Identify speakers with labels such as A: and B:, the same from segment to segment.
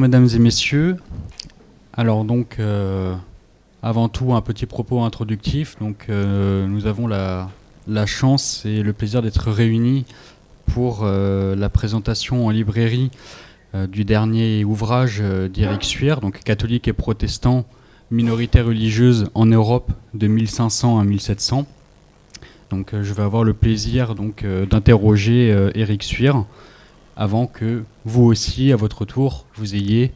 A: mesdames et messieurs. Alors donc, euh, avant tout, un petit propos introductif. Donc, euh, nous avons la, chance et le plaisir d'être réunis pour euh, la présentation en librairie du dernier ouvrage d'Éric Suir, donc catholique et protestant, minorité religieuse en Europe de 1500 à 1700. Donc, je vais avoir le plaisir donc d'interroger Éric Suir avant que vous aussi, à votre tour, vous ayez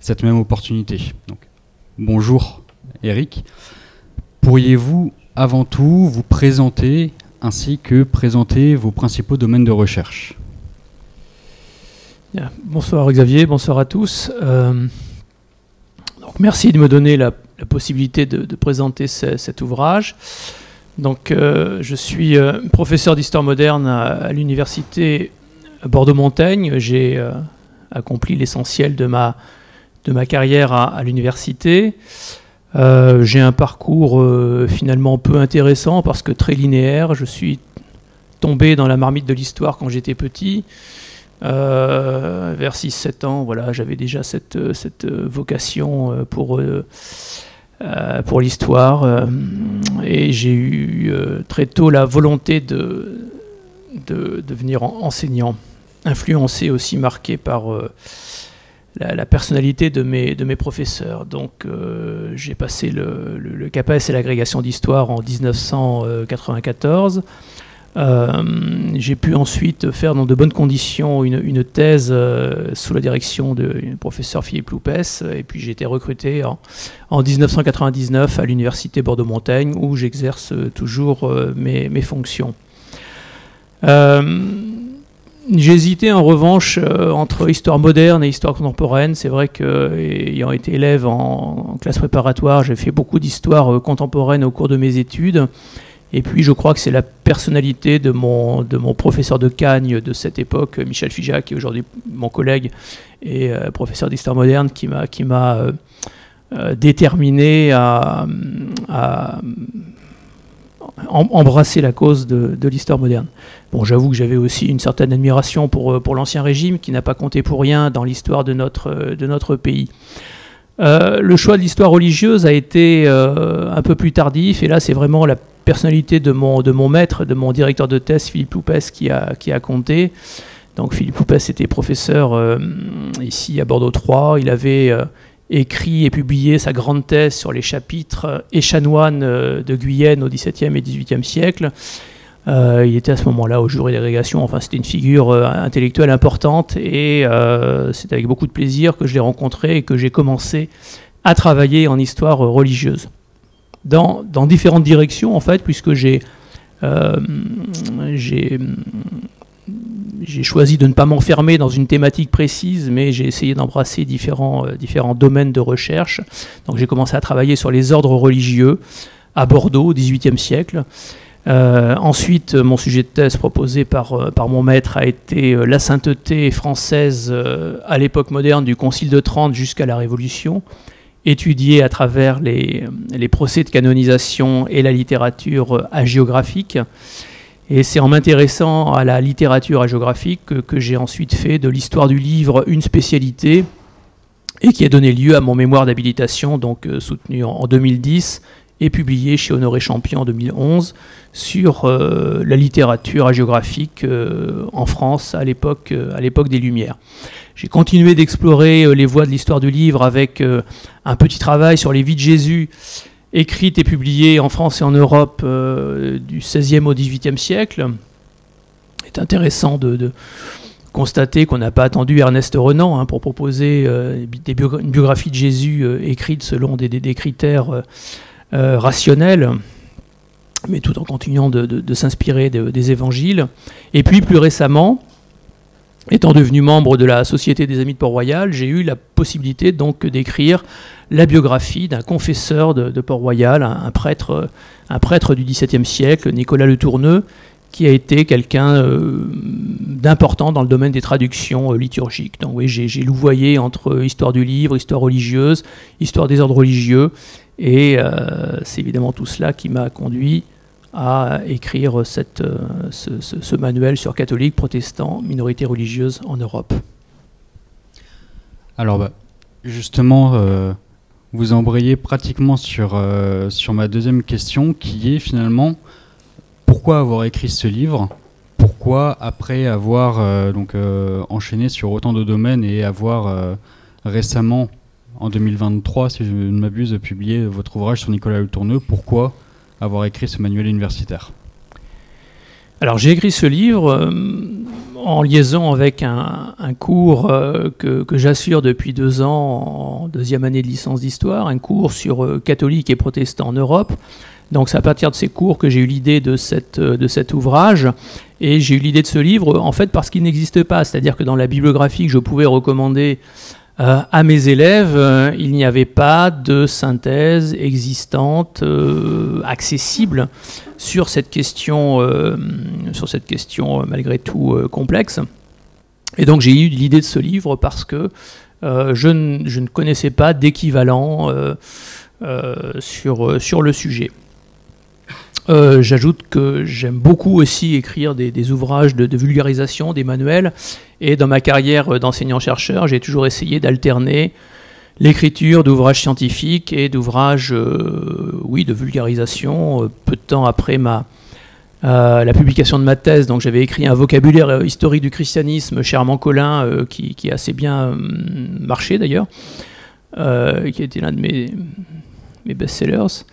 A: cette même opportunité. Donc, bonjour Eric. Pourriez-vous avant tout vous présenter ainsi que présenter vos principaux domaines de recherche?
B: Bonsoir Xavier, bonsoir à tous. Euh, donc merci de me donner la, possibilité de, présenter cet ouvrage. Donc, euh, je suis euh, professeur d'histoire moderne à l'université Bordeaux-Montaigne, j'ai euh, accompli l'essentiel de ma, de ma carrière à, l'université. Euh, j'ai un parcours euh, finalement peu intéressant parce que très linéaire. Je suis tombé dans la marmite de l'histoire quand j'étais petit. vers 6-7 ans, voilà, j'avais déjà cette, cette vocation pour, pour l'histoire. et j'ai eu très tôt la volonté de, de devenir enseignant influencé aussi, marqué par euh, la, personnalité de mes, de mes professeurs. Donc euh, j'ai passé le, le, CAPES et l'agrégation d'histoire en 1994. Euh, j'ai pu ensuite faire dans de bonnes conditions une, une thèse sous la direction du professeur Philippe Loupès, et puis j'ai été recruté en, en 1999 à l'université Bordeaux-Montaigne, où j'exerce toujours mes, mes, fonctions. Hésité en revanche euh, entre histoire moderne et histoire contemporaine. C'est vrai qu'ayant été élève en, classe préparatoire, j'ai fait beaucoup d'histoire euh, contemporaine au cours de mes études. Et puis je crois que c'est la personnalité de mon, de mon professeur de Cagne de cette époque, Michel Fijac, qui est aujourd'hui mon collègue et euh, professeur d'histoire moderne, qui m'a déterminé à embrasser la cause de, l'histoire moderne. J'avoue que j'avais aussi une certaine admiration pour, euh, pour l'Ancien Régime, qui n'a pas compté pour rien dans l'histoire de notre, euh, pays. Euh, le choix de l'histoire religieuse a été un peu plus tardif, et là c'est vraiment la personnalité de mon, maître, de mon directeur de thèse, Philippe Loupès, qui a, qui a compté. Donc Philippe Loupès était professeur ici à Bordeaux 3, il avait écrit et publié sa grande thèse sur les chapitres échanoines euh, de Guyenne au XVIIe et XVIIIe siècle. Euh, il était à ce moment-là au jury d'agrégation, enfin c'était une figure euh, intellectuelle importante et c'est avec beaucoup de plaisir que je l'ai rencontré et que j'ai commencé à travailler en histoire religieuse. Dans, dans différentes directions en fait, puisque j'ai j'ai choisi de ne pas m'enfermer dans une thématique précise, mais j'ai essayé d'embrasser différents, euh, différents domaines de recherche. Donc j'ai commencé à travailler sur les ordres religieux à Bordeaux au XVIIIe siècle. Euh, ensuite, mon sujet de thèse proposé par, euh, par mon maître a été la sainteté française à l'époque moderne du Concile de Trente jusqu'à la Révolution, étudié à travers les, les procès de canonisation et la littérature hagiographique. Et c'est en m'intéressant à la littérature géographique que, que j'ai ensuite fait de l'histoire du livre une spécialité et qui a donné lieu à mon mémoire d'habilitation, donc euh, soutenu en, 2010 et publié chez Honoré Champion en 2011 sur euh, la littérature géographique euh, en France à l'époque à l'époque des Lumières. J'ai continué d'explorer les voies de l'histoire du livre avec un petit travail sur les vies de Jésus écrite et publiée en France et en Europe euh, du XVIe au XVIIIe siècle. C'est intéressant de, constater qu'on n'a pas attendu Ernest Renan hein, pour proposer euh, une biographie de Jésus euh, écrite selon des, critères rationnels, mais tout en continuant de, s'inspirer des évangiles. Et puis plus récemment, Étant devenu membre de la Société des Amis de Port-Royal, j'ai eu la possibilité donc d'écrire la biographie d'un confesseur de, Port-Royal, un, prêtre, un prêtre du XVIIe siècle, Nicolas Le Tourneux, qui a été quelqu'un euh, d'important dans le domaine des traductions euh, liturgiques. Donc oui, j'ai louvoyé entre histoire du livre, histoire religieuse, histoire des ordres religieux, et euh, c'est évidemment tout cela qui m'a conduit à écrire cette, euh, ce, manuel sur catholiques, protestants, minorités religieuses en Europe.
A: Alors, bah, justement, euh, vous embrayez pratiquement sur, euh, sur ma deuxième question, qui est finalement pourquoi avoir écrit ce livre? Pourquoi, après avoir donc, enchaîné sur autant de domaines et avoir récemment, en 2023, si je ne m'abuse, publié votre ouvrage sur Nicolas Le Tourneux, pourquoi avoir écrit ce manuel universitaire
B: alors j'ai écrit ce livre euh, en liaison avec un, cours euh, que, j'assure depuis deux ans en deuxième année de licence d'histoire, un cours sur euh, catholique et protestant en Europe. Donc c'est à partir de ces cours que j'ai eu l'idée de, cette, de cet ouvrage. Et j'ai eu l'idée de ce livre en fait parce qu'il n'existe pas. C'est-à-dire que dans la bibliographie que je pouvais recommander euh, à mes élèves, euh, il n'y avait pas de synthèse existante, euh, accessible sur cette question, sur cette question malgré tout complexe. Et donc j'ai eu l'idée de ce livre parce que je, ne connaissais pas d'équivalent sur, sur le sujet. Euh, j'ajoute que j'aime beaucoup aussi écrire des, ouvrages de, vulgarisation, des manuels. Et dans ma carrière d'enseignant-chercheur, j'ai toujours essayé d'alterner l'écriture d'ouvrages scientifiques et d'ouvrages euh, oui, de vulgarisation. Euh, peu de temps après ma, la publication de ma thèse, donc j'avais écrit un vocabulaire historique du christianisme chez Armand Collin, qui, a assez bien marché d'ailleurs, qui été l'un de mes, mes best-sellers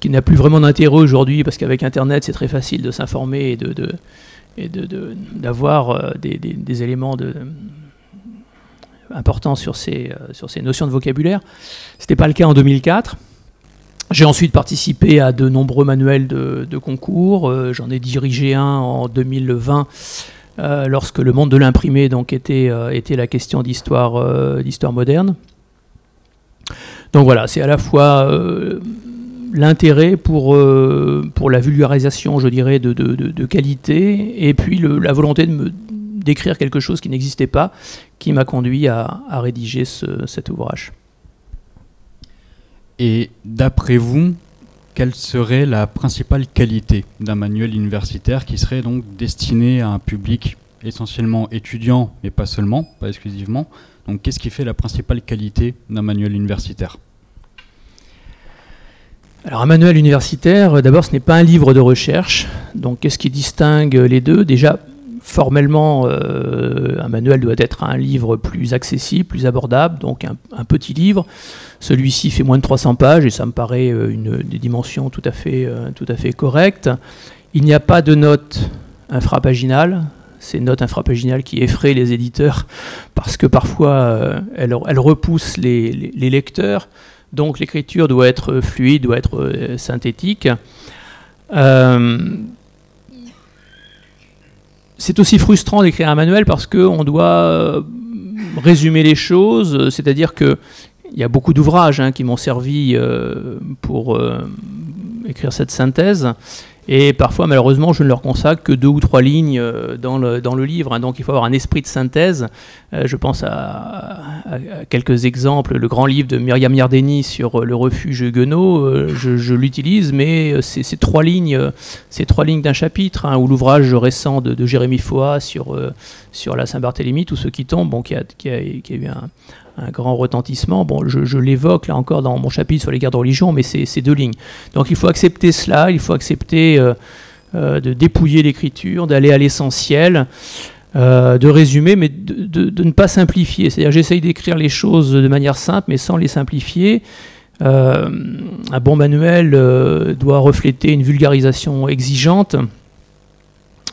B: qui, n'a plus vraiment d'intérêt aujourd'hui parce qu'avec Internet, c'est très facile de s'informer et de, d'avoir euh, des, éléments importants sur ces, euh, sur ces notions de vocabulaire. Ce n'était pas le cas en 2004. J'ai ensuite participé à de nombreux manuels de, concours. Euh, j'en ai dirigé un en 2020 lorsque le monde de l'imprimé donc était, était la question d'histoire d'histoire moderne. Donc voilà, c'est à la fois l'intérêt pour, euh, pour la vulgarisation, je dirais, de, de, qualité, et puis la volonté de me d'écrire quelque chose qui n'existait pas, qui m'a conduit à, à rédiger cet ouvrage.
A: Et d'après vous, quelle serait la principale qualité d'un manuel universitaire qui serait donc destiné à un public essentiellement étudiant, mais pas seulement, pas exclusivement? Donc qu'est-ce qui fait la principale qualité d'un manuel universitaire?
B: Alors un manuel universitaire, euh, d'abord ce n'est pas un livre de recherche. Donc qu'est-ce qui distingue les deux? Déjà, formellement, euh, un manuel doit être un livre plus accessible, plus abordable, donc un, petit livre. Celui-ci fait moins de 300 pages et ça me paraît euh, une des dimensions tout à fait, tout à fait correctes. Il n'y a pas de notes infrapaginales. Ces notes infrapaginales qui effraient les éditeurs parce que parfois elles, repoussent les lecteurs. Donc l'écriture doit être fluide, doit être euh, synthétique. Euh, c'est aussi frustrant d'écrire un manuel parce qu'on doit euh, résumer les choses, c'est-à-dire qu'il y a beaucoup d'ouvrages hein, qui m'ont servi pour écrire cette synthèse. Et parfois, malheureusement, je ne leur consacre que deux ou trois lignes euh, dans le, dans le livre. Hein. donc, il faut avoir un esprit de synthèse. Euh, je pense à, quelques exemples. Le grand livre de Myriam Yardeni sur euh, le refuge Guenot, je, l'utilise, mais c'est trois lignes, c'est trois lignes d'un chapitre. Hein, ou l'ouvrage récent de, Jérémy Foa sur, sur la Saint-Barthélemy, Tout ce qui tombe, bon, qui, a, qui, qui a eu un, un grand retentissement. Bon, je, l'évoque là encore dans mon chapitre sur les guerres de religion, mais c'est deux lignes. Donc il faut accepter cela, il faut accepter euh, euh, de dépouiller l'écriture, d'aller à l'essentiel, euh, de résumer, mais de, ne pas simplifier. C'est-à-dire j'essaye d'écrire les choses de manière simple, mais sans les simplifier. un bon manuel doit refléter une vulgarisation exigeante.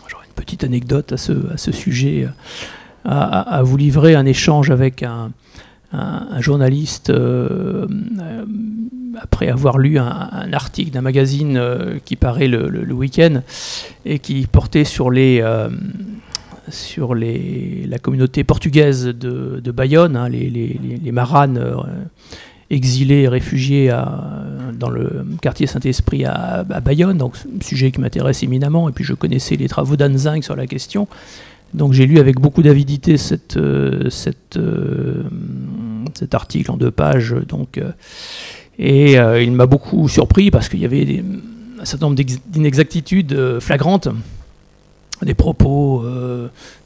B: J'aurais une petite anecdote à ce, à ce sujet à, vous livrer, un échange avec un, un, journaliste, euh, euh, après avoir lu un, article d'un magazine euh, qui paraît le, week-end et qui portait sur les sur les, la communauté portugaise de, Bayonne, hein, les, les, maranes exilés et réfugiés dans le quartier Saint-Esprit à, à, Bayonne, donc sujet qui m'intéresse éminemment, et puis je connaissais les travaux d'Anzing sur la question. Donc j'ai lu avec beaucoup d'avidité euh, euh, cet article en deux pages. Donc, euh, et il m'a beaucoup surpris parce qu'il y avait un certain nombre d'inexactitudes flagrantes des propos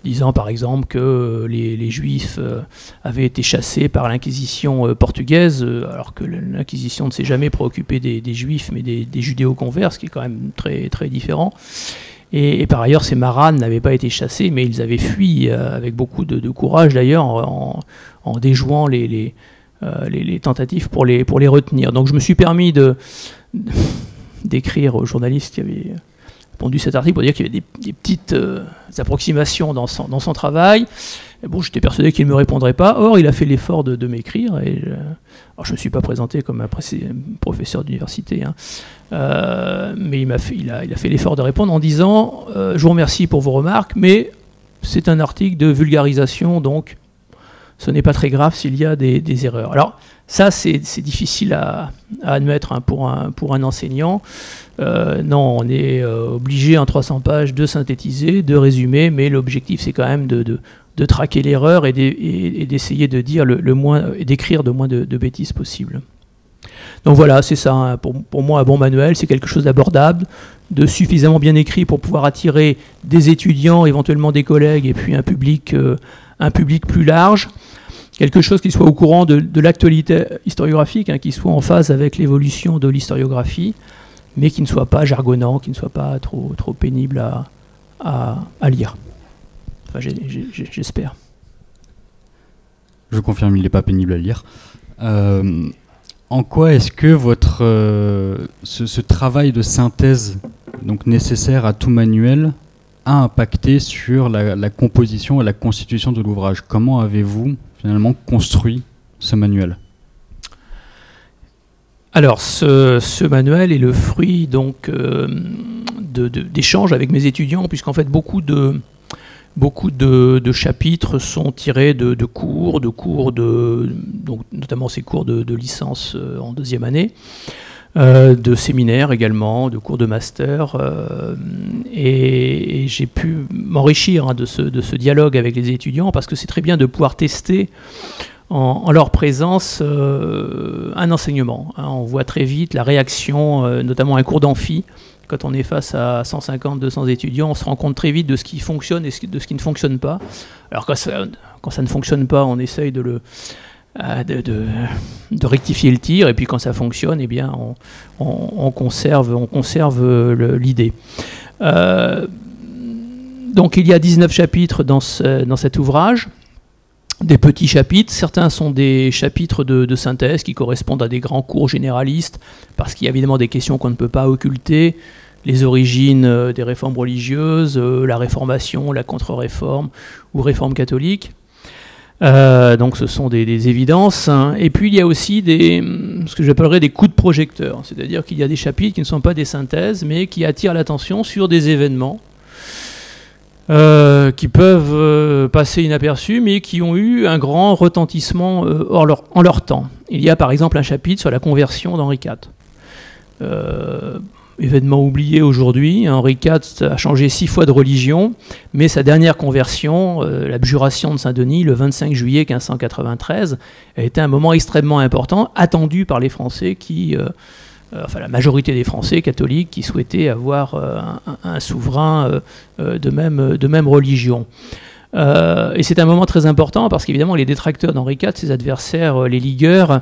B: disant par exemple que les, juifs avaient été chassés par l'inquisition portugaise, alors que l'inquisition ne s'est jamais préoccupée des, juifs mais des, des judéo-converts, ce qui est quand même très, très différent. Et, par ailleurs, ces maranes n'avaient pas été chassés, mais ils avaient fui avec beaucoup de, courage d'ailleurs, en, déjouant les, les, tentatives pour les, pour les retenir. Donc je me suis permis d'écrire aux journalistes qui avaient pondu cet article pour dire qu'il y avait des, petites euh, approximations dans son, dans son travail. J'étais persuadé qu'il ne me répondrait pas. Or, il a fait l'effort de, m'écrire. Et je, alors, je ne me suis pas présenté comme un professeur d'université, hein. euh, mais il, a fait, il, a, il a fait l'effort de répondre en disant euh, Je vous remercie pour vos remarques, mais c'est un article de vulgarisation, donc ce n'est pas très grave s'il y a des, erreurs. Alors, ça, c'est difficile à, admettre hein, pour, un, enseignant. Euh, non, on est euh, obligé en 300 pages de synthétiser, de résumer, mais l'objectif, c'est quand même de, de, traquer l'erreur et d'essayer de dire le, moins, d'écrire le moins de, bêtises possible. Donc voilà, c'est ça. Hein. Pour, pour, moi, un bon manuel, c'est quelque chose d'abordable, de suffisamment bien écrit pour pouvoir attirer des étudiants, éventuellement des collègues, et puis un public, euh, un public plus large quelque chose qui soit au courant de, l'actualité historiographique, hein, qui soit en phase avec l'évolution de l'historiographie, mais qui ne soit pas jargonnant, qui ne soit pas trop, trop pénible à, lire. Enfin, j'espère.
A: Je confirme, il n'est pas pénible à lire. Euh, en quoi est-ce que votre euh, ce, travail de synthèse donc nécessaire à tout manuel a impacté sur la, composition et la constitution de l'ouvrage. Comment avez-vous finalement construit ce manuel?
B: Alors, ce, manuel est le fruit donc euh, d'échanges avec mes étudiants, puisqu'en fait beaucoup de beaucoup de, chapitres sont tirés de, cours, de cours de donc notamment ces cours de, licence euh, en deuxième année, euh, de séminaires également, de cours de master, et, j'ai pu m'enrichir hein, de, ce, dialogue avec les étudiants parce que c'est très bien de pouvoir tester en, leur présence euh, un enseignement. Hein. on voit très vite la réaction, euh, notamment un cours d'amphi. Quand on est face à 150, 200 étudiants, on se rend compte très vite de ce qui fonctionne et de ce qui ne fonctionne pas. Alors quand ça ne fonctionne pas, on essaye de le, euh, de, rectifier le tir, et puis quand ça fonctionne, eh bien, on, conserve, on conserve l'idée. donc il y a 19 chapitres dans, cet ouvrage des petits chapitres. Certains sont des chapitres de, synthèse qui correspondent à des grands cours généralistes, parce qu'il y a évidemment des questions qu'on ne peut pas occulter. Les origines euh, des réformes religieuses, euh, la réformation, la contre-réforme ou réforme catholique. Euh, donc ce sont des, évidences. Hein. Et puis il y a aussi ce que j'appellerais des coups de projecteur. C'est-à-dire qu'il y a des chapitres qui ne sont pas des synthèses, mais qui attirent l'attention sur des événements euh, qui peuvent euh, passer inaperçus, mais qui ont eu un grand retentissement en leur temps. Il y a par exemple un chapitre sur la conversion d'Henri IV. Événement oublié aujourd'hui, Henri IV a changé six fois de religion, mais sa dernière conversion, l'abjuration de Saint-Denis, le 25 juillet 1593, a été un moment extrêmement important, attendu par les Français qui euh, enfin la majorité des Français catholiques qui souhaitaient avoir euh, un, souverain euh, de même religion. et c'est un moment très important parce qu'évidemment les détracteurs d'Henri IV, ses adversaires, les ligueurs,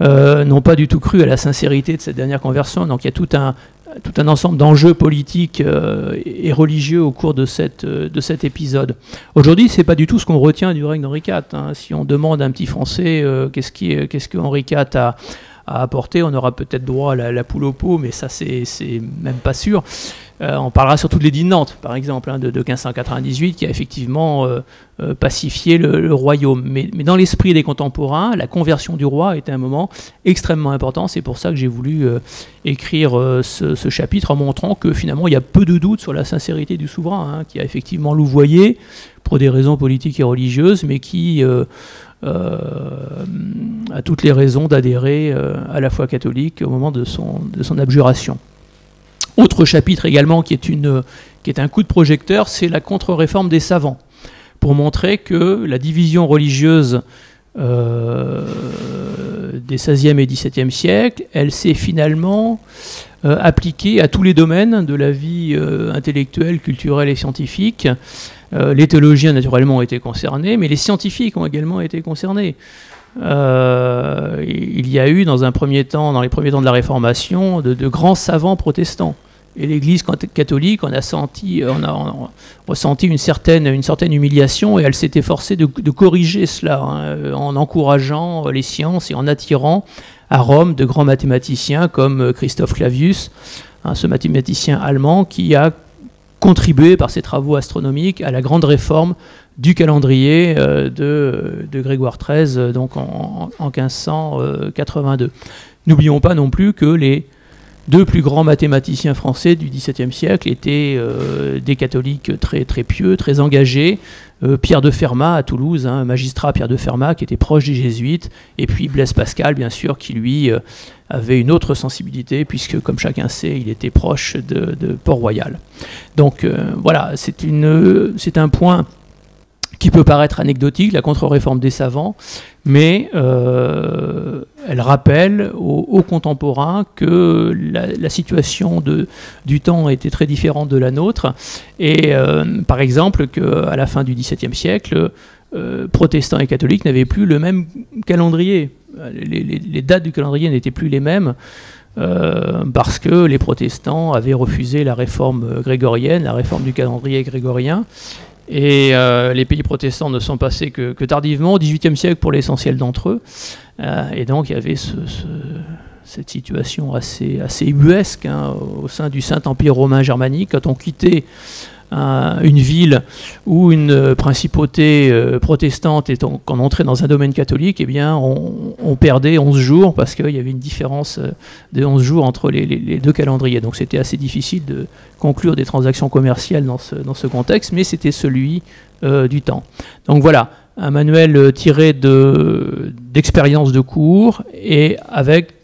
B: n'ont pas du tout cru à la sincérité de cette dernière conversion. Donc il y a tout un, tout un ensemble d'enjeux politiques et religieux au cours de, cette, de cet épisode. Aujourd'hui, c'est pas du tout ce qu'on retient du règne d'Henri IV. Hein. Si on demande à un petit Français qu'est-ce, qui, qu'est-ce que Henri IV a, à apporter. On aura peut-être droit à la, poule au pot, mais ça, c'est même pas sûr. Euh, on parlera surtout de l'édit de Nantes, par exemple, hein, de, 1598, qui a effectivement euh, euh, pacifié le, royaume. Mais, dans l'esprit des contemporains, la conversion du roi était un moment extrêmement important. C'est pour ça que j'ai voulu écrire ce, chapitre en montrant que finalement, il y a peu de doute sur la sincérité du souverain, hein, qui a effectivement louvoyé pour des raisons politiques et religieuses, mais qui a toutes les raisons d'adhérer à la foi catholique au moment de de son abjuration. Autre chapitre également qui est, une, qui est un coup de projecteur, c'est la contre-réforme des savants, pour montrer que la division religieuse euh, des 16e et 17e siècles, elle s'est finalement appliquée à tous les domaines de la vie intellectuelle, culturelle et scientifique. les théologiens, naturellement, ont été concernés, mais les scientifiques ont également été concernés. il y a eu, dans un premier temps, dans les premiers temps de la Réformation, de grands savants protestants. Et l'Église catholique, senti, on a, ressenti une certaine, humiliation et elle s'est efforcée de, corriger cela hein, en encourageant les sciences et en attirant à Rome de grands mathématiciens comme Christophe Clavius, hein, ce mathématicien allemand qui a contribué par ses travaux astronomiques à la grande réforme du calendrier euh, de, de, Grégoire XIII donc en 1582. N'oublions pas non plus que les deux plus grands mathématiciens français du XVIIe siècle étaient euh, des catholiques très, pieux, très engagés. Euh, Pierre de Fermat à Toulouse, hein, magistrat Pierre de Fermat qui était proche des jésuites, et puis Blaise Pascal, bien sûr, qui lui euh, avait une autre sensibilité, puisque, comme chacun sait, il était proche de, de Port-Royal. Donc voilà, c'est un point qui peut paraître anecdotique, la contre-réforme des savants, mais euh, elle rappelle aux, contemporains que la, situation de, du temps était très différente de la nôtre, et euh, par exemple qu'à la fin du XVIIe siècle, euh, protestants et catholiques n'avaient plus le même calendrier. Les, dates du calendrier n'étaient plus les mêmes. parce que les protestants avaient refusé la réforme grégorienne, la réforme du calendrier grégorien, et euh, les pays protestants ne sont passés que, tardivement, au XVIIIe siècle pour l'essentiel d'entre eux. Euh, et donc il y avait cette situation assez, assez ubuesque hein, au sein du Saint-Empire romain germanique. Quand on quittait une ville ou une principauté euh, protestante et qu'on entrait dans un domaine catholique, eh bien, on, perdait 11 jours parce qu'il y avait une différence euh, de 11 jours entre les, deux calendriers. Donc c'était assez difficile de conclure des transactions commerciales dans ce, dans ce contexte, mais c'était celui euh, du temps. Donc voilà, un manuel tiré d'expériences de, de cours et avec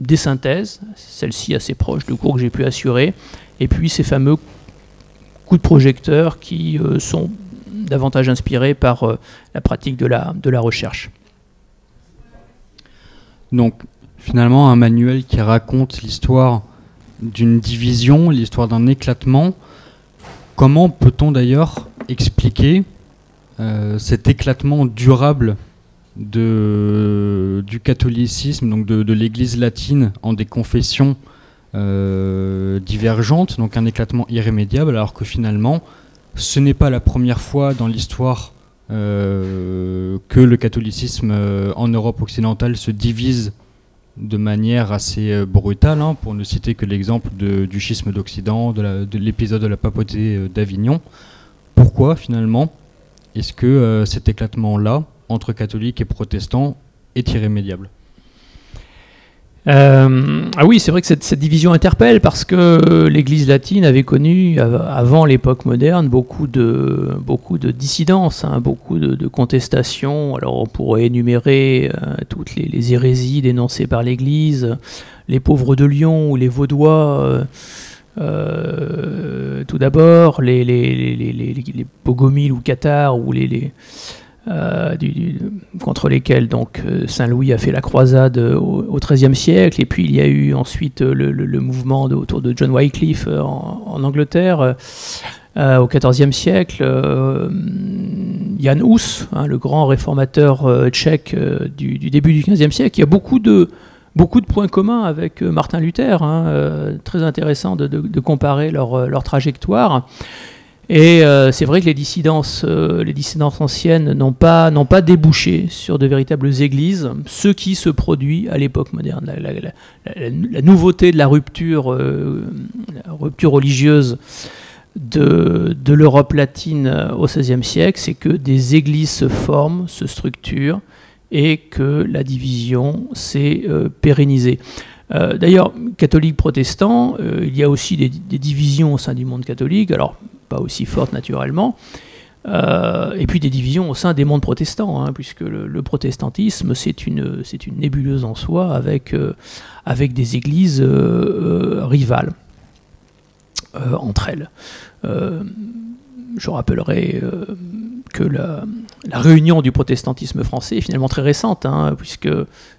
B: des synthèses, celle-ci assez proche du cours que j'ai pu assurer, et puis ces fameux coups de projecteur qui euh, sont davantage inspirés par euh, la pratique de la, de la recherche.
A: Donc finalement un manuel qui raconte l'histoire d'une division, l'histoire d'un éclatement. Comment peut-on d'ailleurs expliquer euh, cet éclatement durable de, du catholicisme, donc de, de l'Église latine en des confessions euh, divergente, donc un éclatement irrémédiable, alors que finalement, ce n'est pas la première fois dans l'histoire euh, que le catholicisme euh, en Europe occidentale se divise de manière assez brutale, hein, pour ne citer que l'exemple du schisme d'Occident, de l'épisode de, la papauté d'Avignon. Pourquoi finalement est-ce que cet éclatement-là, entre catholiques et protestants, est irrémédiable?
B: Euh, ah oui, c'est vrai que cette, division interpelle parce que l'Église latine avait connu, avant l'époque moderne, beaucoup de, beaucoup de dissidences, hein, beaucoup de, contestations. Alors on pourrait énumérer euh, toutes les, hérésies dénoncées par l'Église, les pauvres de Lyon ou les Vaudois. Euh, tout d'abord, les, les, Bogomiles ou Qatar ou les, euh, contre lesquels donc euh, Saint Louis a fait la croisade au XIIIe siècle, et puis il y a eu ensuite le, mouvement autour de John Wycliffe euh, en, Angleterre au XIVe siècle. Jan Hus, hein, le grand réformateur tchèque du, début du XVe siècle, il y a beaucoup de beaucoup de points communs avec Martin Luther. Hein, très intéressant de, comparer leur trajectoire. Et euh, c'est vrai que les dissidences, euh, les dissidences anciennes n'ont pas, n'ont pas débouché sur de véritables églises, ce qui se produit à l'époque moderne. La, nouveauté de la rupture, euh, rupture religieuse de, de l'Europe latine au XVIe siècle, c'est que des églises se forment, se structurent, et que la division s'est pérennisée. D'ailleurs, catholiques protestants, il y a aussi des, divisions au sein du monde catholique. Alors, pas aussi forte naturellement. Euh, et puis des divisions au sein des mondes protestants, hein, puisque le, protestantisme, c'est une, nébuleuse en soi avec, euh, des églises euh, rivales entre elles. je rappellerai que la, réunion du protestantisme français est finalement très récente, hein, puisque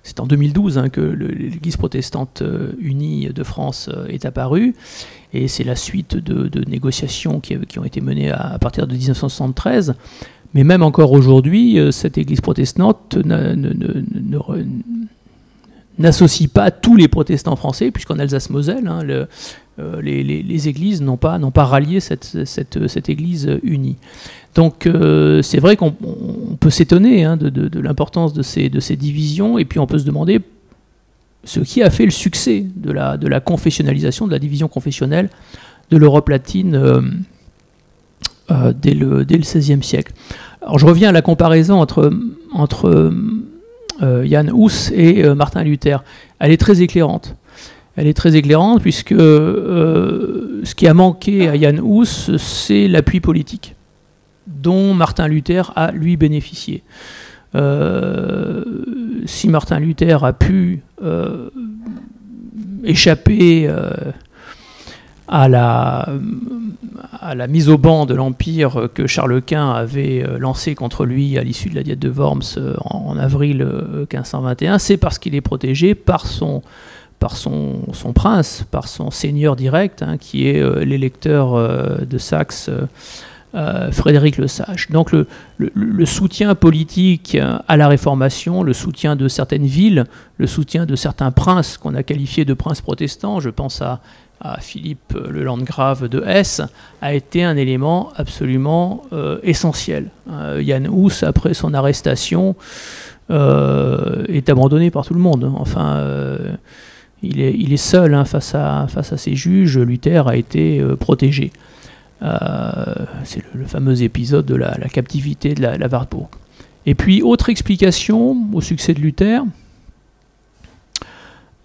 B: c'est en 2012 hein, que l'Église protestante euh, unie de France euh, est apparue, et c'est la suite de, négociations qui, ont été menées à, partir de 1973. Mais même encore aujourd'hui, euh, cette Église protestante n'associe pas tous les protestants français, puisqu'en Alsace-Moselle, hein, les, églises n'ont pas, rallié cette, Église unie. Donc euh, c'est vrai qu'on peut s'étonner hein, de, l'importance de ces, divisions, et puis on peut se demander ce qui a fait le succès de la, confessionnalisation, de la division confessionnelle de l'Europe latine euh, euh, dès, le, dès XVIe siècle. Alors je reviens à la comparaison entre, entre Jan Hus et Martin Luther. Elle est très éclairante. Elle est très éclairante puisque ce qui a manqué à Jan Hus, c'est l'appui politique dont Martin Luther a lui bénéficié. Euh, si Martin Luther a pu euh, échapper euh, à, la, à la mise au banc de l'Empire que Charles Quint avait lancé contre lui à l'issue de la diète de Worms en, avril 1521, c'est parce qu'il est protégé par son, par son, prince, par son seigneur direct, hein, qui est l'électeur de Saxe euh, Frédéric le Sage. Donc le, soutien politique à la Réformation, le soutien de certaines villes, le soutien de certains princes qu'on a qualifiés de princes protestants, je pense à, Philippe le Landgrave de Hesse, a été un élément absolument euh, essentiel. Euh, Yann Hus, après son arrestation, est abandonné par tout le monde. Enfin, il est, seul hein, face, à, ses juges. Luther a été protégé. Euh, c'est le, fameux épisode de la, captivité de la, Wartburg. Et puis, autre explication au succès de Luther,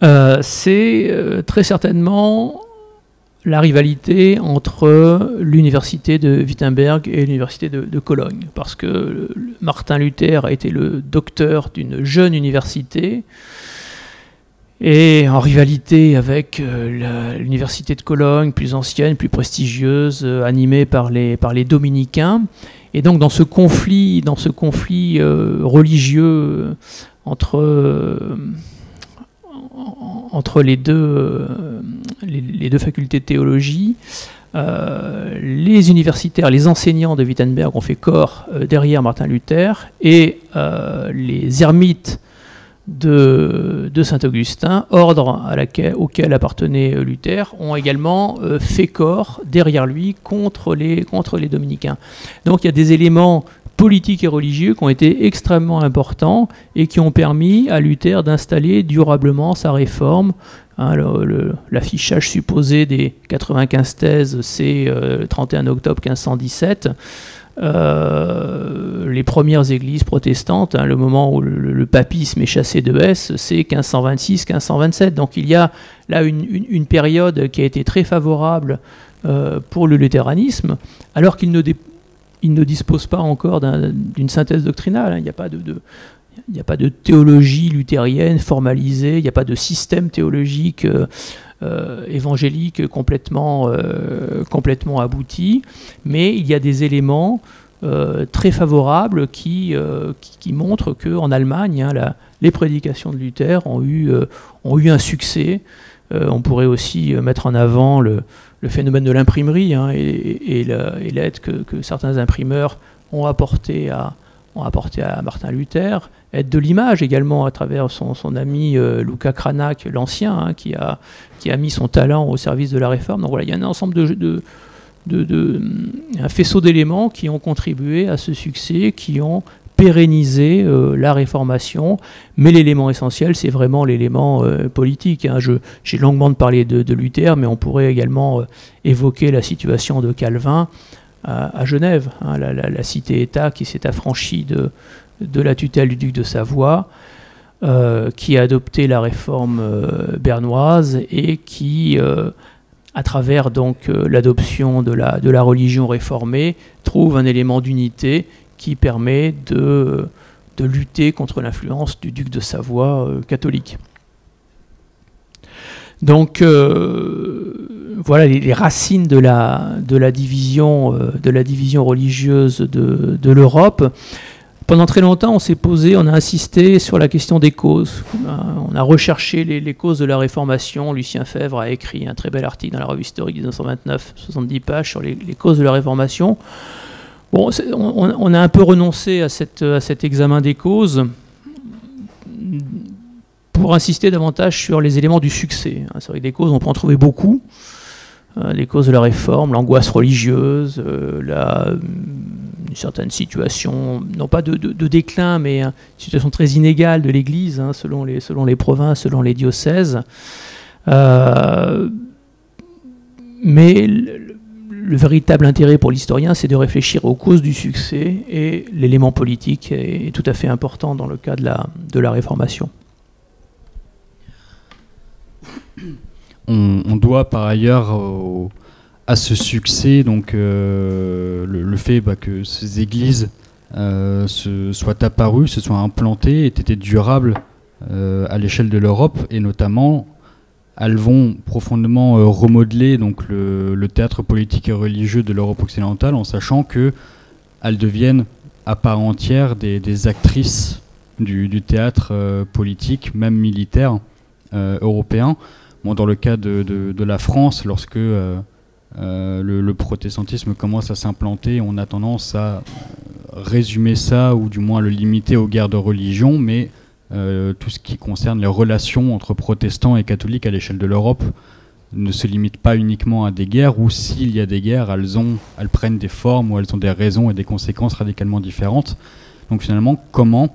B: euh, c'est euh, très certainement la rivalité entre l'université de Wittenberg et l'université de, Cologne. Parce que Martin Luther a été le docteur d'une jeune université et en rivalité avec euh, l'université de Cologne, plus ancienne, plus prestigieuse, euh, animée par les, par les dominicains. Et donc dans ce conflit, dans ce conflit euh, religieux entre, entre les, deux, les, deux facultés de théologie, les universitaires, les enseignants de Wittenberg ont fait corps derrière Martin Luther et les ermites de, Saint-Augustin, ordre auquel appartenait euh, Luther, ont également euh, fait corps derrière lui contre les, dominicains. Donc il y a des éléments politiques et religieux qui ont été extrêmement importants et qui ont permis à Luther d'installer durablement sa réforme. Hein, l'affichage supposé des 95 thèses, c'est le 31 octobre 1517. Euh, les premières églises protestantes, hein, le moment où le, papisme est chassé de Hesse, c'est 1526-1527. Donc il y a là une, période qui a été très favorable euh, pour le luthéranisme, alors qu'il ne, dispose pas encore d'une synthèse doctrinale. Hein. Il n'y a pas de, il n'y a pas de théologie luthérienne formalisée, il n'y a pas de système théologique euh, euh, évangélique complètement, euh, complètement abouti, mais il y a des éléments euh, très favorables qui, qui, montrent qu'en Allemagne, hein, les prédications de Luther ont eu, ont eu un succès. on pourrait aussi mettre en avant le, le phénomène de l'imprimerie hein, et, et l'aide que, que, certains imprimeurs ont apporté à, ont apporté à Martin Luther aide de l'image également à travers son, ami euh, Luca Cranach, l'ancien, hein, qui, a, qui a mis son talent au service de la réforme. Donc voilà, il y a un ensemble de, de, un faisceau d'éléments qui ont contribué à ce succès, qui ont pérennisé euh, la réformation. Mais l'élément essentiel, c'est vraiment l'élément euh, politique. Hein. J'ai longuement parlé de, Luther, mais on pourrait également évoquer la situation de Calvin à, Genève, hein, la cité-État qui s'est affranchie de, de la tutelle du duc de Savoie, euh, qui a adopté la réforme euh, bernoise et qui, euh, à travers donc l'adoption de la, religion réformée, trouve un élément d'unité qui permet de, lutter contre l'influence du duc de Savoie catholique. Donc voilà les, racines de la, division, religieuse de l'Europe. Pendant très longtemps, on s'est posé, on a insisté sur la question des causes. On a recherché les, causes de la Réformation. Lucien Fèvre a écrit un très bel article dans la revue historique 1929, 70 pages, sur les, causes de la Réformation. On, a un peu renoncé à cet examen des causes pour insister davantage sur les éléments du succès. C'est vrai que des causes, on peut en trouver beaucoup. Euh, les causes de la réforme, l'angoisse religieuse, euh, la une certaine situation, non pas de, déclin, mais une situation très inégale de l'Église, hein, selon, les, provinces, selon les diocèses. Euh, mais le, véritable intérêt pour l'historien, c'est de réfléchir aux causes du succès, et l'élément politique est, tout à fait important dans le cas de la Réformation.
A: On, doit par ailleurs à ce succès, donc euh, le, fait bah, que ces églises euh, se, soient apparues, se soient implantées, aient été durables euh, à l'échelle de l'Europe, et notamment elles vont profondément remodeler donc le, théâtre politique et religieux de l'Europe occidentale, en sachant que elles deviennent à part entière des, actrices du, théâtre politique, même militaire européen. Dans le cas de, la France, lorsque euh, le, protestantisme commence à s'implanter, on a tendance à euh, résumer ça ou du moins le limiter aux guerres de religion, mais euh, tout ce qui concerne les relations entre protestants et catholiques à l'échelle de l'Europe ne se limite pas uniquement à des guerres, ou s'il y a des guerres, elles, prennent des formes ou elles ont des raisons et des conséquences radicalement différentes. Donc finalement, comment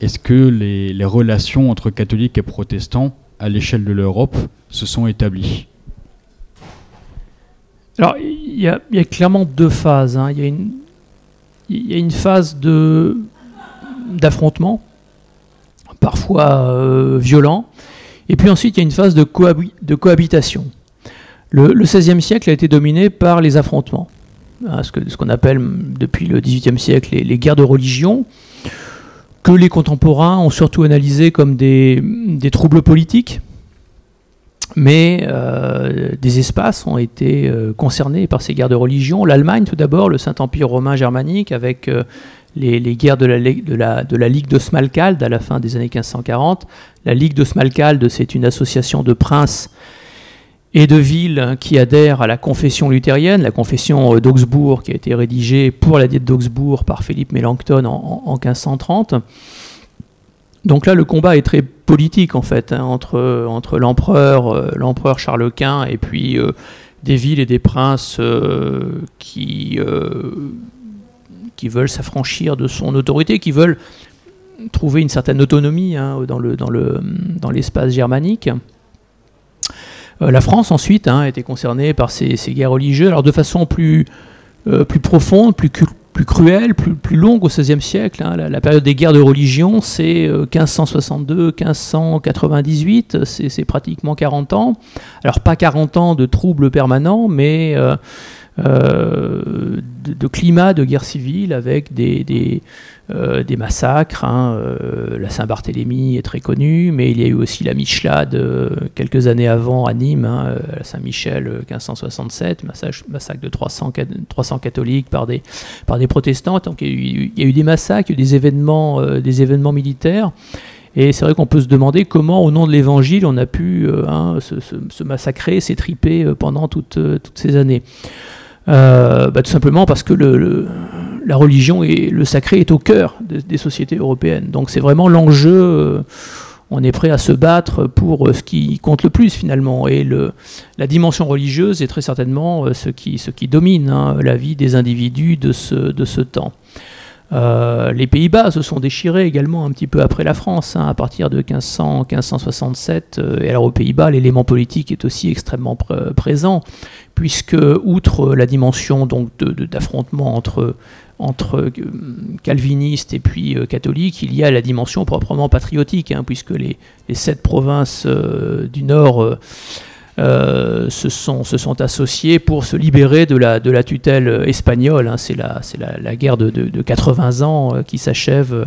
A: est-ce que les relations entre catholiques et protestants à l'échelle de l'Europe se sont établies
B: alors, il y, a, clairement deux phases. Hein. Il, y a une, phase d'affrontement, parfois euh, violent, et puis ensuite il y a une phase de, cohabitation. Le, XVIe siècle a été dominé par les affrontements, hein, ce, qu'on appelle depuis le XVIIIe siècle les, guerres de religion, que les contemporains ont surtout analysé comme des, troubles politiques, mais euh, des espaces ont été euh, concernés par ces guerres de religion. L'Allemagne, tout d'abord, le Saint-Empire romain germanique, avec euh, les, guerres de la, Ligue de Smalkalde à la fin des années 1540. La Ligue de Smalkalde, c'est une association de princes et de villes qui adhèrent à la confession luthérienne, la confession d'Augsbourg, qui a été rédigée pour la diète d'Augsbourg par Philippe Mélenchon en, en 1530. Donc là, le combat est très politique en fait hein, entre, entre l'empereur, euh, l'empereur Charles Quint et puis euh, des villes et des princes euh, qui, qui veulent s'affranchir de son autorité, qui veulent trouver une certaine autonomie hein, dans, le, dans, le, dans l'espace germanique. La France ensuite hein, été concernée par ces, ces, guerres religieuses, alors de façon plus, plus profonde, plus, plus cruelle, plus, plus longue au XVIe siècle. Hein. La, période des guerres de religion, c'est 1562-1598, euh, c'est pratiquement 40 ans. Alors pas 40 ans de troubles permanents, mais euh, de, climat de guerre civile avec des, des, euh, massacres. Hein, euh, la Saint-Barthélemy est très connue, mais il y a eu aussi la Michelade quelques années avant à Nîmes, hein, à Saint-Michel 1567, massacre, de 300, 300 catholiques par des, par des protestants. Donc il y a eu, des massacres, des événements, des événements militaires. Et c'est vrai qu'on peut se demander comment, au nom de l'Évangile, on a pu hein, se, massacrer, s'étriper pendant toutes, toutes ces années. Euh, bah, tout simplement parce que la religion et le sacré est au cœur des sociétés européennes. Donc c'est vraiment l'enjeu. Euh, on est prêt à se battre pour euh, ce qui compte le plus finalement. Et la dimension religieuse est très certainement ce qui, domine hein, la vie des individus de ce temps. Euh, les Pays-Bas se sont déchirés également un petit peu après la France, hein, à partir de 1500, 1567. et alors aux Pays-Bas, l'élément politique est aussi extrêmement présent puisque outre la dimension donc d'affrontement entre entre euh, calvinistes et puis euh, catholiques, il y a la dimension proprement patriotique, hein, puisque les, sept provinces euh, du Nord se, sont, se sont associées pour se libérer de la, tutelle espagnole. Hein. c'est la, guerre de, de, 80 ans qui s'achève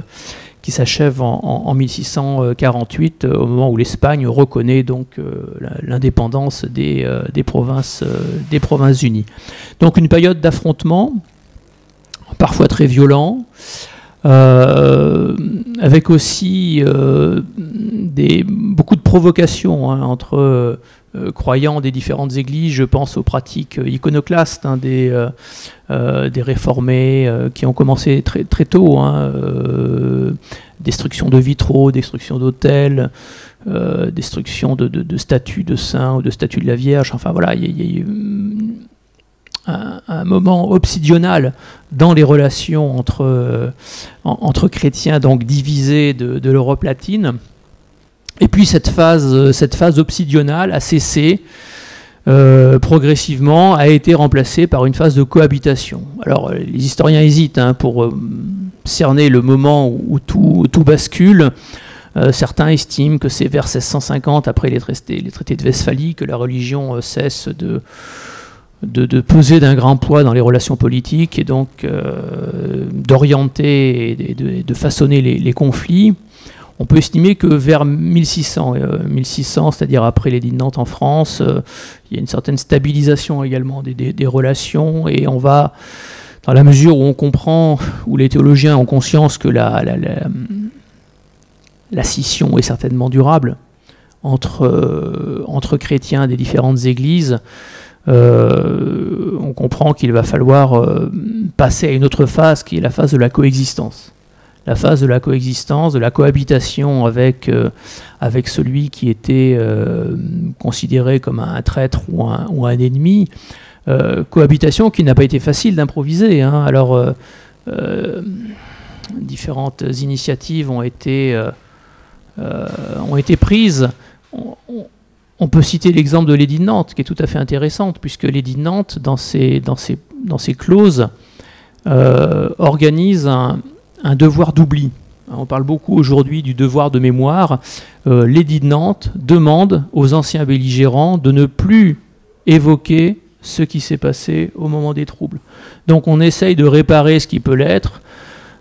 B: qui s'achève en, 1648, au moment où l'Espagne reconnaît donc l'indépendance des, provinces, unies. Donc une période d'affrontement, parfois très violent, avec aussi beaucoup de provocations hein, entre euh, croyants des différentes églises, je pense aux pratiques iconoclastes hein, des, euh, euh, des réformés qui ont commencé très, tôt, hein, destruction de vitraux, destruction d'autels, destruction de, statues de saints ou de statues de la Vierge, enfin voilà, il y, a eu un, moment obsidional dans les relations entre, entre chrétiens, donc divisés de l'Europe latine. Et puis cette phase, euh, cette phase obsidionale a cessé euh, progressivement, a été remplacée par une phase de cohabitation. Alors euh, les historiens hésitent hein, pour cerner le moment où, tout, tout, bascule. certains estiment que c'est vers 1650, après les traités, les traités de Westphalie, que la religion cesse de, de, peser d'un grand poids dans les relations politiques et donc d'orienter et de, façonner les, les conflits on peut estimer que vers 1600, 1600 euh, c'est-à-dire après l'édit de Nantes en France, euh, il y a une certaine stabilisation également des, relations et on va, dans la mesure où on comprend, où les théologiens ont conscience que la, scission est certainement durable entre, euh, entre chrétiens des différentes églises, on comprend qu'il va falloir passer à une autre phase qui est la phase de la coexistence la phase de la coexistence, de la cohabitation avec, euh, avec celui qui était euh, considéré comme un traître ou un, ou un ennemi. Euh, cohabitation qui n'a pas été facile d'improviser. Hein. Alors, différentes initiatives ont été, ont été prises. On, peut citer l'exemple de l'édit de Nantes, qui est tout à fait intéressante, puisque l'édit de Nantes, dans ses, dans ses, dans ses clauses, organise un, un devoir d'oubli. On parle beaucoup aujourd'hui du devoir de mémoire. Euh, L'édit de Nantes demande aux anciens belligérants de ne plus évoquer ce qui s'est passé au moment des troubles. Donc on essaye de réparer ce qui peut l'être,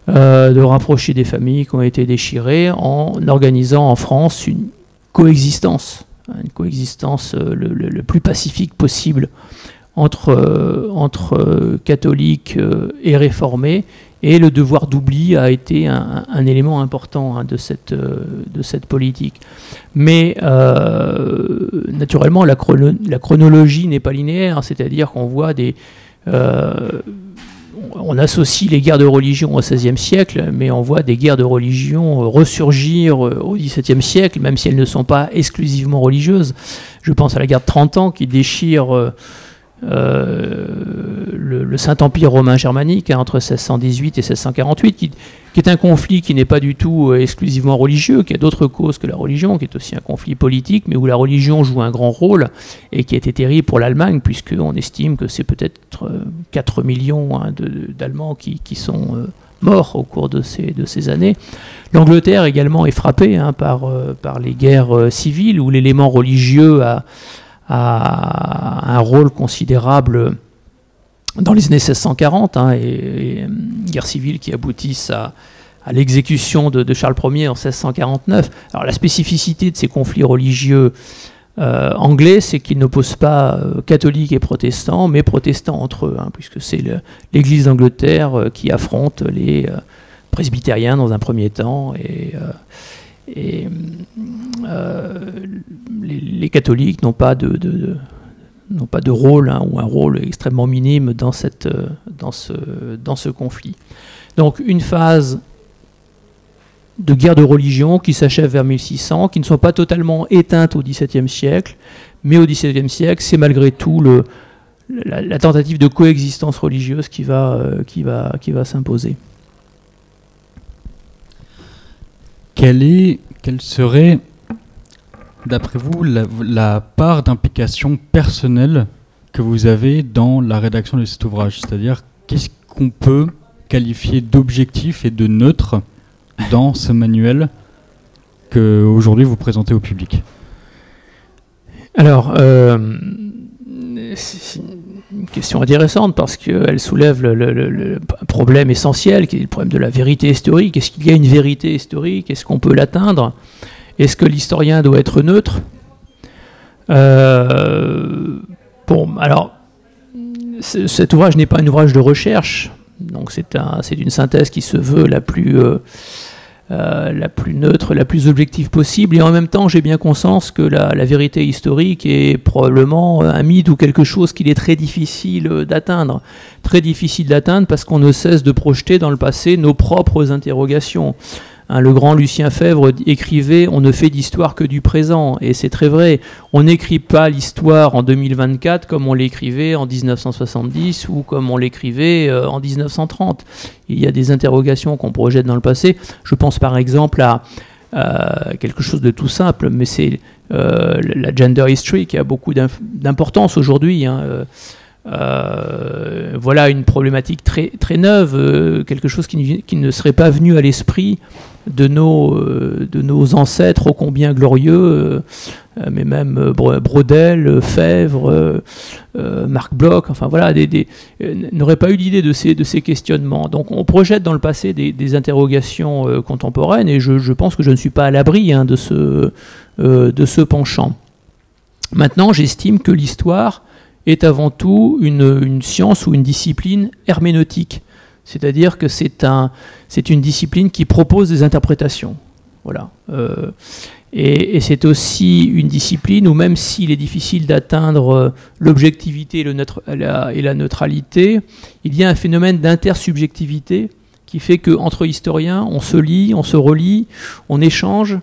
B: euh, de rapprocher des familles qui ont été déchirées en organisant en France une coexistence, une coexistence euh, le, plus pacifique possible entre, entre catholiques et réformés et le devoir d'oubli a été un, élément important hein, de, cette, euh, de cette politique. Mais euh, naturellement, la, la chronologie n'est pas linéaire, c'est-à-dire qu'on voit des... Euh, on associe les guerres de religion au XVIe siècle, mais on voit des guerres de religion ressurgir au XVIIe siècle, même si elles ne sont pas exclusivement religieuses. Je pense à la guerre de 30 ans qui déchire euh, le, Saint-Empire romain germanique hein, entre 1618 et 1648, qui, est un conflit qui n'est pas du tout euh, exclusivement religieux, qui a d'autres causes que la religion, qui est aussi un conflit politique, mais où la religion joue un grand rôle et qui a été terrible pour l'Allemagne, puisqu'on estime que c'est peut-être 4 euh, millions hein, d'Allemands qui, sont morts au cours de ces, années. L'Angleterre également est frappée hein, par les guerres civiles, où l'élément religieux a a un rôle considérable dans les années 1640, hein, et, guerre civile qui aboutissent à, l'exécution de, Charles Ier en 1649. Alors la spécificité de ces conflits religieux euh, anglais, c'est qu'ils n'opposent pas euh, catholiques et protestants, mais protestants entre eux, hein, puisque c'est l'Église d'Angleterre euh, qui affronte les presbytériens dans un premier temps et et euh, les, catholiques n'ont pas de, rôle hein, ou un rôle extrêmement minime dans, cette, dans, ce, conflit. Donc une phase de guerre de religion qui s'achève vers 1600, qui ne sont pas totalement éteintes au XVIIe siècle, mais au XVIIe siècle, c'est malgré tout la, tentative de coexistence religieuse qui va, euh, s'imposer.
A: Quelle, est, quelle serait, d'après vous, la, part d'implication personnelle que vous avez dans la rédaction de cet ouvrage C'est-à-dire, qu'est-ce qu'on peut qualifier d'objectif et de neutre dans ce manuel que aujourd'hui vous présentez au public?
B: Alors, euh, une question intéressante parce qu'elle soulève le, problème essentiel, qui est le problème de la vérité historique. Est-ce qu'il y a une vérité historique? Est-ce qu'on peut l'atteindre? Est-ce que l'historien doit être neutre? Euh, Bon, alors, cet ouvrage n'est pas un ouvrage de recherche, donc c'est un, une synthèse qui se veut la plus... Euh, euh, la plus neutre, la plus objective possible. Et en même temps, j'ai bien conscience que la, vérité historique est probablement un mythe ou quelque chose qu'il est très difficile d'atteindre. Très difficile d'atteindre parce qu'on ne cesse de projeter dans le passé nos propres interrogations. Hein, le grand Lucien Fèvre écrivait On ne fait d'histoire que du présent. Et c'est très vrai. On n'écrit pas l'histoire en 2024 comme on l'écrivait en 1970 ou comme on l'écrivait euh, en 1930. Il y a des interrogations qu'on projette dans le passé. Je pense par exemple à quelque chose de tout simple, mais c'est euh, la gender history qui a beaucoup d'importance aujourd'hui. Hein, euh, voilà une problématique très, neuve, quelque chose qui, ne serait pas venu à l'esprit de nos, euh, de nos ancêtres ô combien glorieux, euh, mais même Brodel, Fèvre, Marc Bloch, enfin voilà, n'auraient pas eu l'idée de ces, questionnements. Donc on projette dans le passé des, interrogations contemporaines et je, pense que je ne suis pas à l'abri hein, de, ce, penchant. Maintenant, j'estime que l'histoire est avant tout une, science ou une discipline herméneutique. C'est-à-dire que c'est un, une discipline qui propose des interprétations. Voilà. Euh, et, c'est aussi une discipline où même s'il est difficile d'atteindre euh, l'objectivité et, la neutralité, il y a un phénomène d'intersubjectivité qui fait qu'entre historiens, on se lit, on se relit, on échange,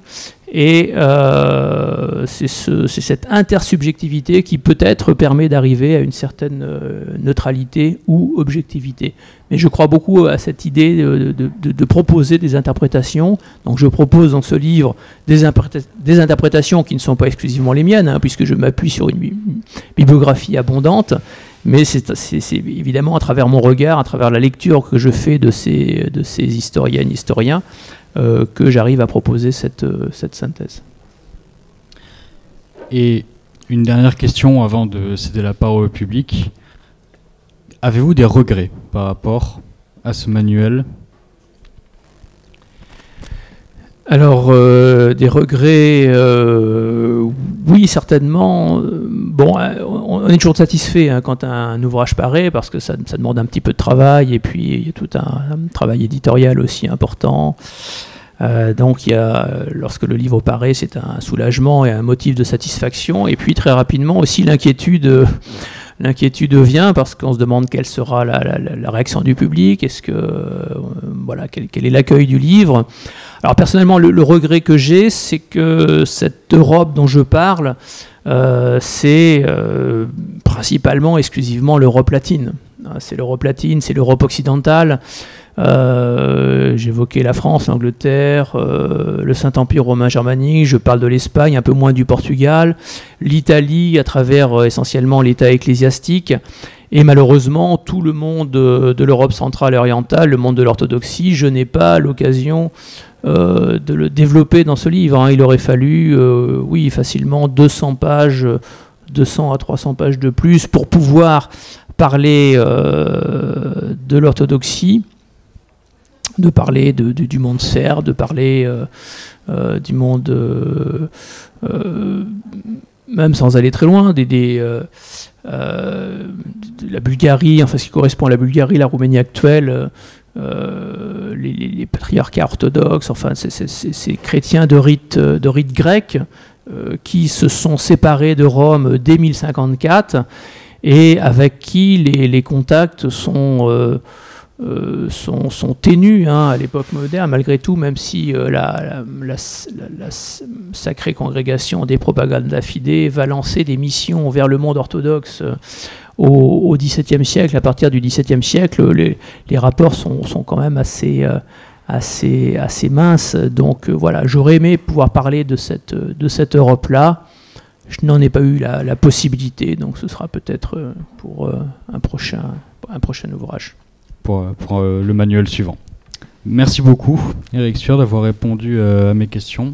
B: et euh, c'est cette intersubjectivité qui peut-être permet d'arriver à une certaine euh, neutralité ou objectivité. Mais je crois beaucoup à cette idée de, proposer des interprétations. Donc je propose dans ce livre des, des interprétations qui ne sont pas exclusivement les miennes, hein, puisque je m'appuie sur une bibliographie abondante, mais c'est évidemment à travers mon regard, à travers la lecture que je fais de ces, de ces historiennes, historiens, euh, que j'arrive à proposer cette, euh, cette synthèse.
A: Et une dernière question avant de céder la parole au public. Avez-vous des regrets par rapport à ce manuel?
B: Alors, euh, des regrets, oui, certainement. Bon, on est toujours satisfait hein, quand un ouvrage paraît, parce que ça, demande un petit peu de travail, et puis il y a tout un travail éditorial aussi important. Euh, donc il y a, lorsque le livre paraît, c'est un soulagement et un motif de satisfaction. Et puis très rapidement aussi l'inquiétude. L'inquiétude vient parce qu'on se demande quelle sera la, réaction du public, est-ce que euh, voilà quel, est l'accueil du livre. Alors personnellement, le, regret que j'ai, c'est que cette Europe dont je parle, euh, c'est principalement, exclusivement l'Europe latine. C'est l'Europe latine, c'est l'Europe occidentale. Euh, j'évoquais la France, l'Angleterre, euh, le Saint-Empire romain germanique, je parle de l'Espagne, un peu moins du Portugal, l'Italie à travers euh, essentiellement l'État ecclésiastique, et malheureusement tout le monde de l'Europe centrale et orientale, le monde de l'orthodoxie, je n'ai pas l'occasion de le développer dans ce livre. Hein. Il aurait fallu, oui, facilement 200 pages, 200 à 300 pages de plus pour pouvoir parler de l'orthodoxie de parler du monde serbe, de parler euh, euh, du monde, euh, même sans aller très loin, de la Bulgarie, enfin ce qui correspond à la Bulgarie, la Roumanie actuelle, les, patriarcats orthodoxes, enfin ces chrétiens de rite, de rite grec qui se sont séparés de Rome dès 1054 et avec qui les, contacts sont euh, sont, ténus hein, à l'époque moderne, malgré tout, même si euh, la, sacrée congrégation des propagandas fidées va lancer des missions vers le monde orthodoxe euh, au, XVIIe siècle. À partir du XVIIe siècle, les, rapports sont, quand même assez, assez minces. Donc voilà, j'aurais aimé pouvoir parler de cette, Europe-là. Je n'en ai pas eu la, possibilité, donc ce sera peut-être pour un prochain, ouvrage
A: pour, euh, le manuel suivant. Merci beaucoup, Eric Sueur, d'avoir répondu euh, à mes questions.